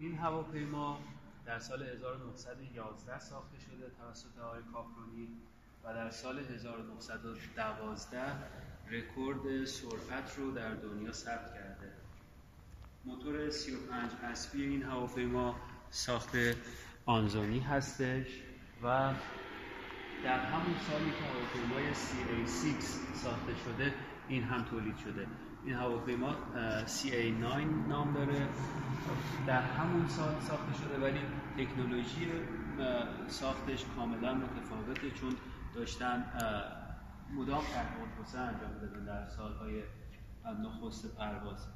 این هواپیما در سال 1911 ساخته شده توسط آقای کاپرونی و در سال 1912 رکورد سرعت رو در دنیا ثبت کرده. موتور 35 اسبی این هواپیما ساخت آنزونی هستش و در همون سالی که هواپیمای CA6 ساخته شده این هم تولید شده. این هواپیما CA9 نام داره. در همون سال ساخته شده ولی تکنولوژی ساختش کاملا متفاوته چون داشتن مدام تحقیقات انجام دادن در سالهای نخست پرواز.